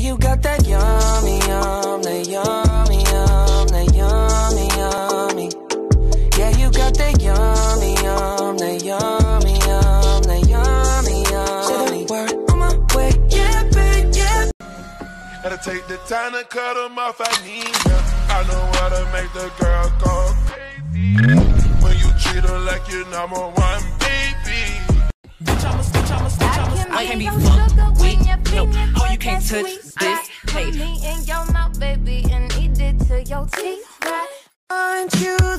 you got that yummy, yum, that yummy, yum, that yummy, yummy. Yeah, you got that yummy, yum, that yummy, yum, that yummy, yummy. Say the word on my way, yeah, babe, yeah. Gotta take the time to cut them off, I need ya. I know how to make the girl go crazy. When you treat her like your number one I can't be fucked with. No, oh, you can't touch this. Hey. me in your mouth, baby, and eat it to your teeth. Aren't you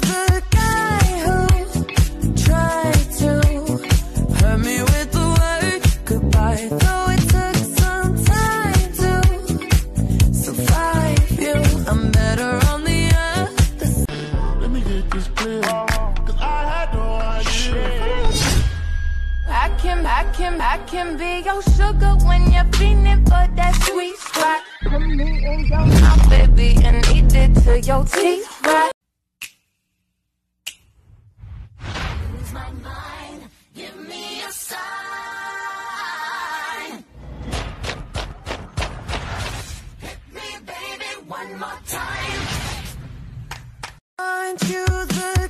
can, I can, be your sugar when you're feeling for that sweet spot. Put me in your mouth, baby, and eat it to your teeth. Right? lose my mind. Give me a sign. Hit me, baby, one more time. Aren't you the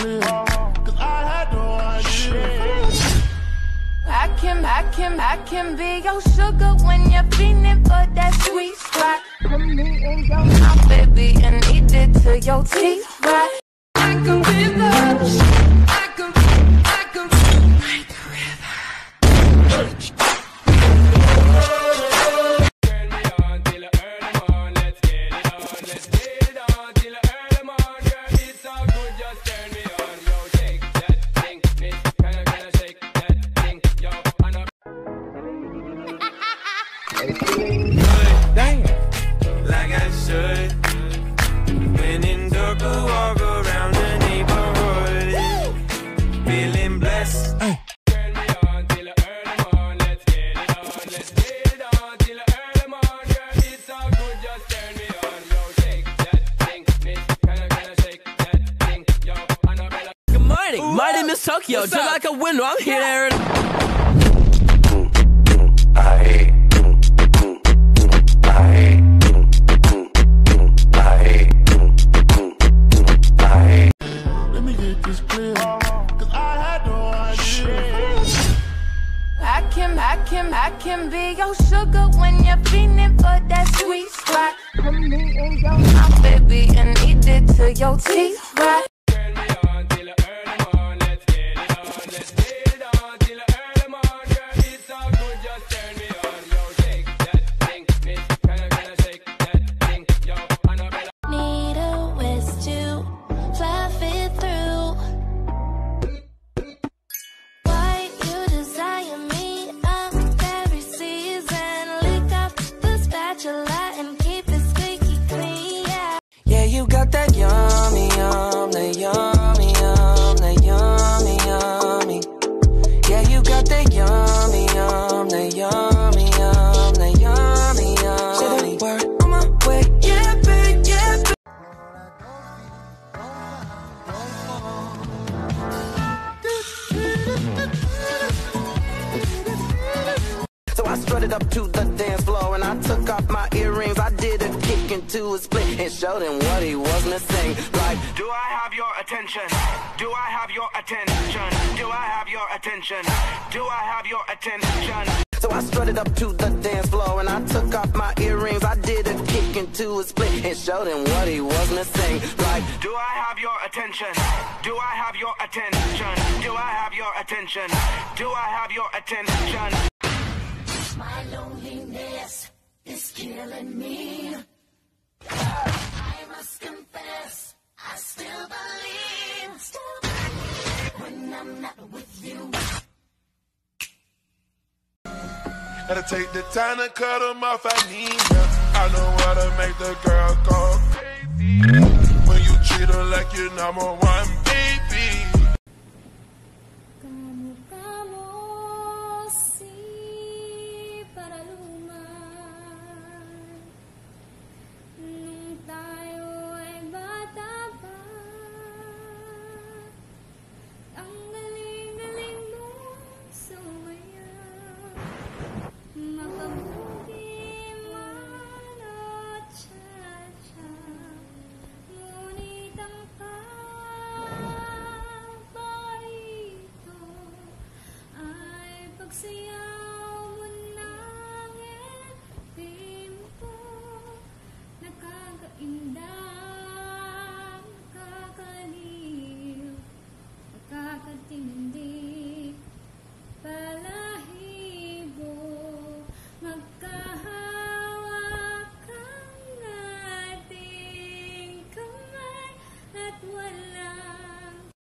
I had no idea. I can, I can, I can be your sugar when you're feeling for that sweet spot. Put me in your mouth, baby, and eat it to your teeth. Right? Like I should. When in dark, walk around the neighborhood, feeling blessed. Good morning. My name is Tokyo. Just like a window, I'm here can, I can, I can be your sugar when you're feeling for that sweet spot. Put me in your mouth, baby, and eat it to your teeth. Right? Spatula and keep it squeaky clean. Yeah. Yeah, you got that yummy, yum, that yummy, yum, that yummy, yummy. Yeah, you got that yummy, yum, that yummy, yum, that yummy, yummy. Say the word on my way, yeah, babe, yeah, babe. So I strutted up to the dance kick into a split and showed him what he was missing. Like, Do I have your attention? Do I have your attention? Do I have your attention? Do I have your attention? so I strutted up to the dance floor and I took off my earrings. I did a kick into a split and showed him what he was missing. Like, Do I have your attention? Do I have your attention? Do I have your attention? Do I have your attention? My loneliness is killing me. Must confess, I still believe, still believe when I'm not with you. Gotta take the time to cut them off, I need ya. I know how to make the girl go crazy. When you treat her like your number one baby.